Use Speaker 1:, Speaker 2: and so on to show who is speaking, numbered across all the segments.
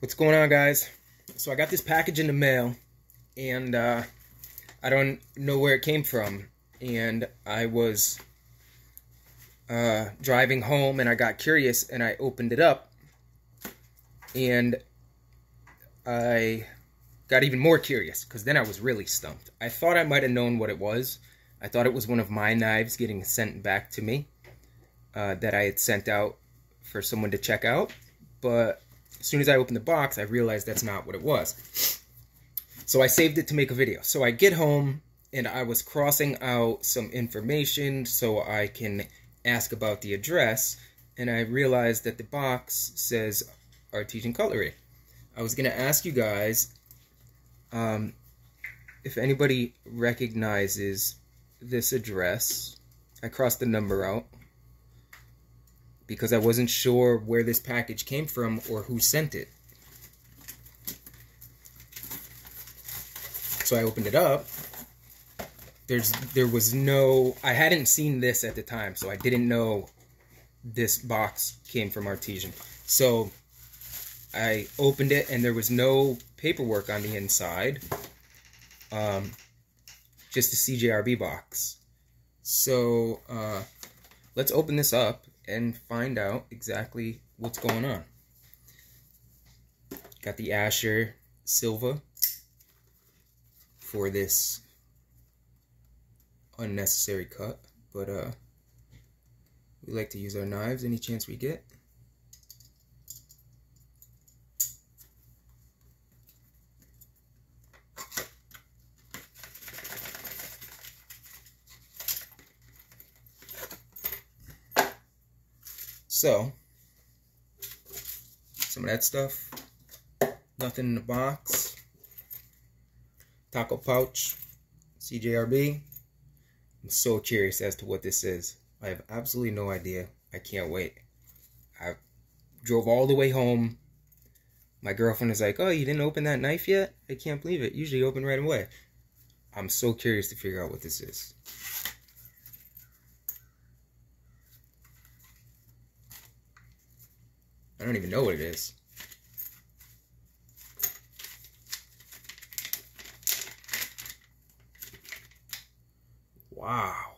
Speaker 1: What's going on, guys? So I got this package in the mail, and uh, I don't know where it came from. And I was uh, driving home, and I got curious, and I opened it up, and I got even more curious, because then I was really stumped. I thought I might have known what it was. I thought it was one of my knives getting sent back to me uh, that I had sent out for someone to check out, but as soon as I opened the box, I realized that's not what it was. So I saved it to make a video. So I get home and I was crossing out some information so I can ask about the address, and I realized that the box says Artesian Cutlery. I was going to ask you guys um, if anybody recognizes this address. I crossed the number out because I wasn't sure where this package came from or who sent it. So I opened it up. There's there was no I hadn't seen this at the time, so I didn't know this box came from Artesian. So I opened it and there was no paperwork on the inside. Um, just a CJRB box. So uh, let's open this up and find out exactly what's going on. Got the Asher Silva for this unnecessary cut, but uh, we like to use our knives any chance we get. So, some of that stuff. Nothing in the box. Taco pouch. CJRB. I'm so curious as to what this is. I have absolutely no idea. I can't wait. I drove all the way home. My girlfriend is like, oh, you didn't open that knife yet? I can't believe it. Usually open right away. I'm so curious to figure out what this is. I don't even know what it is. Wow.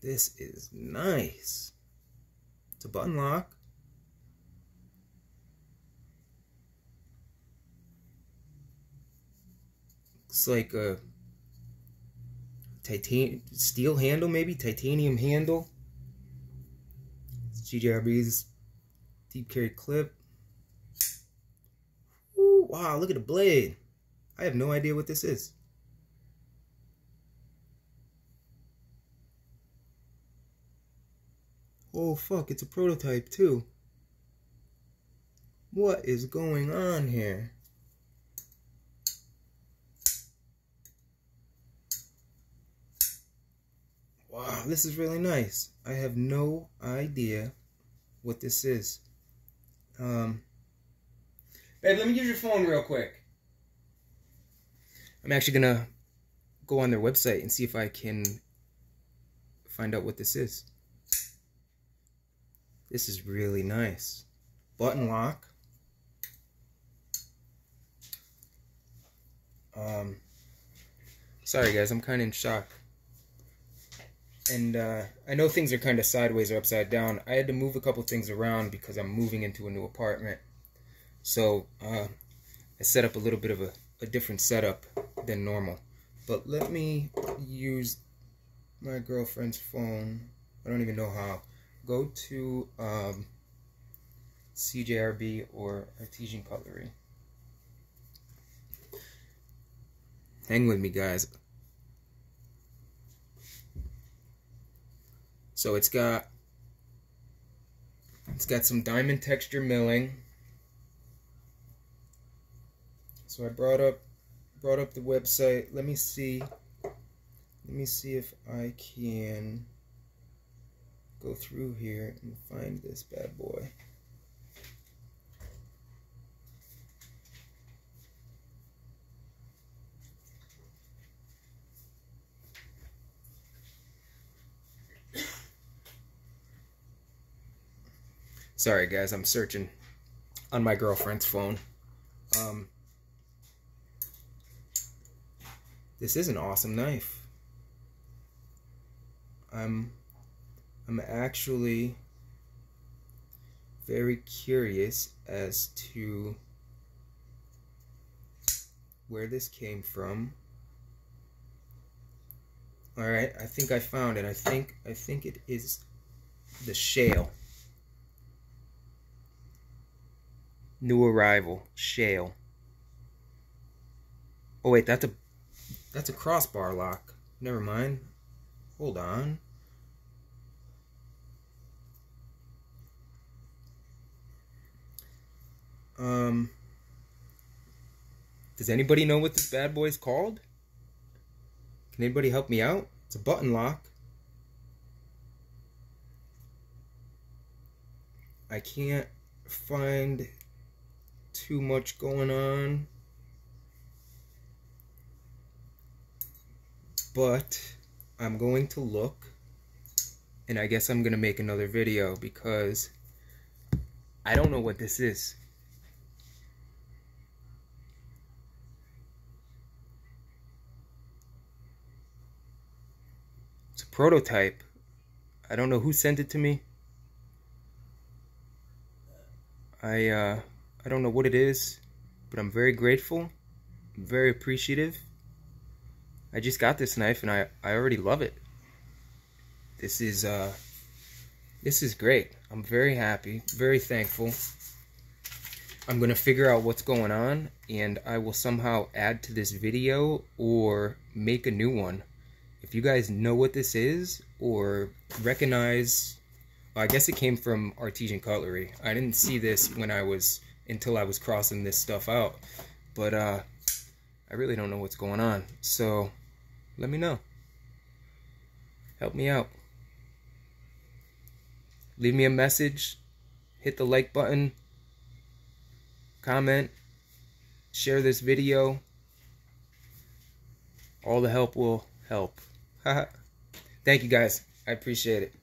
Speaker 1: This is nice. It's a button lock. Looks like a titanium steel handle, maybe titanium handle. CJRB's deep carry clip. Ooh, wow, look at the blade. I have no idea what this is. Oh fuck, it's a prototype too. What is going on here? Wow, this is really nice. I have no idea what this is. Um, babe, let me use your phone real quick. I'm actually gonna go on their website and see if I can find out what this is. This is really nice. Button lock. Um, sorry guys, I'm kind of in shock and uh, I know things are kind of sideways or upside down. I had to move a couple things around because I'm moving into a new apartment. So uh, I set up a little bit of a, a different setup than normal. But let me use my girlfriend's phone. I don't even know how. Go to um, CJRB or Artesian Cutlery. Hang with me, guys. So it's got it's got some diamond texture milling. So I brought up brought up the website. Let me see. Let me see if I can go through here and find this bad boy. Sorry, guys, I'm searching on my girlfriend's phone. Um, this is an awesome knife. I'm, I'm actually very curious as to where this came from. All right, I think I found it. I think I think it is the shale. New arrival, shale. Oh wait, that's a that's a crossbar lock. Never mind. Hold on. Um Does anybody know what this bad boy is called? Can anybody help me out? It's a button lock. I can't find too much going on. But I'm going to look and I guess I'm going to make another video because I don't know what this is. It's a prototype. I don't know who sent it to me. I uh, I don't know what it is, but I'm very grateful. I'm very appreciative. I just got this knife and I, I already love it. This is uh this is great. I'm very happy, very thankful. I'm going to figure out what's going on and I will somehow add to this video or make a new one if you guys know what this is or recognize I guess it came from artesian cutlery. I didn't see this when I was until I was crossing this stuff out. But uh I really don't know what's going on. So let me know. Help me out. Leave me a message. Hit the like button. Comment. Share this video. All the help will help. Thank you guys. I appreciate it.